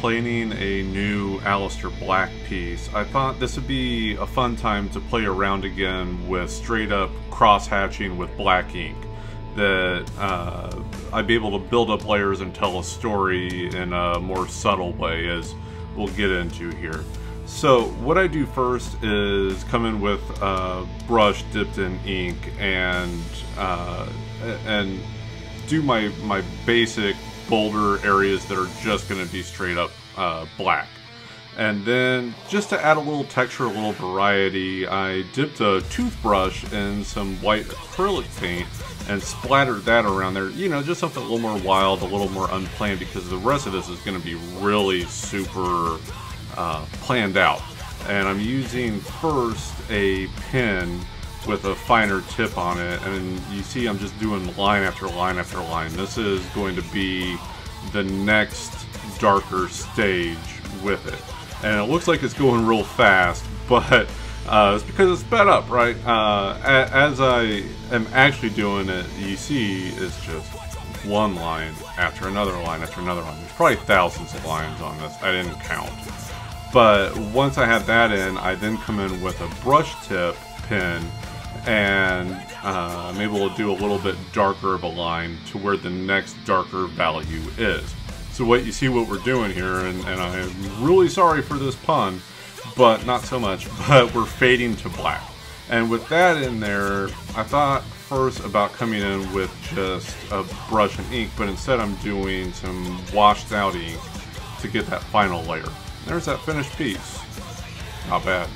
planing a new Aleister Black piece, I thought this would be a fun time to play around again with straight up cross hatching with black ink. That uh, I'd be able to build up layers and tell a story in a more subtle way, as we'll get into here. So what I do first is come in with a brush dipped in ink and uh, and do my my basic bolder areas that are just going to be straight up uh, black. And then just to add a little texture, a little variety, I dipped a toothbrush in some white acrylic paint and splattered that around there. You know, just something a little more wild, a little more unplanned because the rest of this is going to be really super uh, planned out. And I'm using first a pen with a finer tip on it and you see I'm just doing line after line after line. This is going to be the next darker stage with it. And it looks like it's going real fast, but uh, it's because it's sped up, right? Uh, as I am actually doing it, you see it's just one line after another line after another line. There's probably thousands of lines on this. I didn't count. But once I have that in, I then come in with a brush tip pen and uh, able to do a little bit darker of a line to where the next darker value is. So what you see what we're doing here, and, and I'm really sorry for this pun, but not so much, but we're fading to black. And with that in there, I thought first about coming in with just a brush and ink, but instead I'm doing some washed out ink to get that final layer. There's that finished piece. Not bad.